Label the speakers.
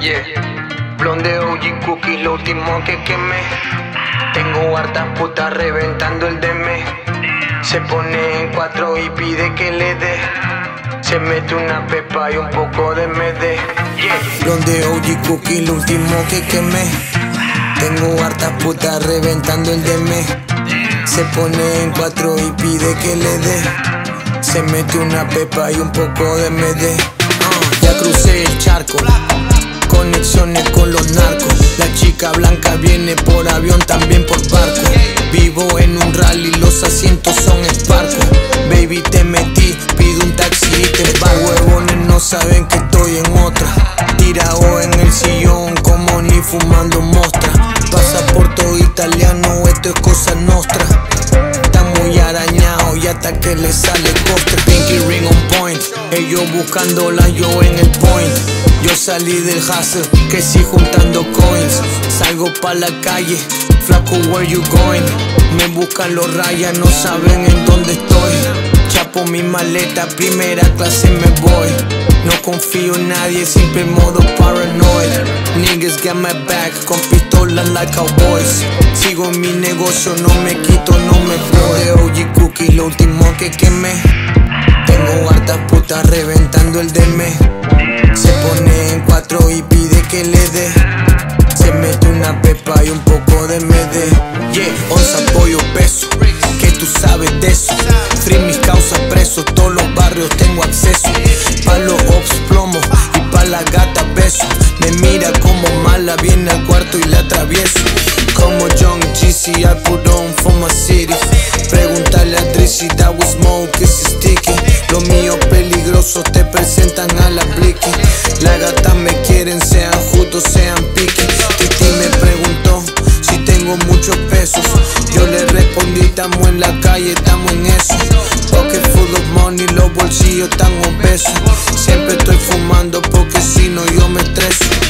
Speaker 1: Yeah. Blonde OG Cookie, lo último que quemé. Tengo hartas putas reventando el DM. Se pone en cuatro y pide que le dé. Se mete una pepa y un poco de MD. Yeah. Blonde OG Cookie, lo último que quemé. Tengo hartas putas reventando el DM. Se pone en cuatro y pide que le dé. Se mete una pepa y un poco de MD. Ah, ya crucé el charco. Con los narcos. La chica blanca viene por avión, también por barco. Vivo en un rally, los asientos son esparcos. Baby, te metí, pido un taxi y te pago. Huevones no saben que estoy en otra. Tirado en el sillón, como ni fumando mostra. Pasaporte italiano, esto es cosa nostra. Está muy arañado y hasta que le sale costra. Pinky ellos buscándola, yo en el point. Yo salí del hustle, que sí juntando coins. Salgo pa' la calle, flaco, where you going? Me buscan los rayas, no saben en dónde estoy. Chapo mi maleta, primera clase me voy. No confío en nadie, siempre modo paranoid. Niggas got my back, con pistolas like cowboys. Sigo mi negocio, no me quito, no me voy. OG Cookie, lo último que quemé. Onza, pollo, peso. Que tú sabes de eso. Free mis causas presos, todos los barrios tengo acceso. Pa' los ops, plomo y pa' la gata beso. Me mira como mala, viene al cuarto y la atravieso. Como John GC, I put on for my city. Pregúntale a Drizzy, that was smoke, is sticky. Estamos en la calle, estamos en eso. Pocket full of money, los bolsillos tan obesos. Siempre estoy fumando porque si no yo me estreso.